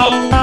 Oh,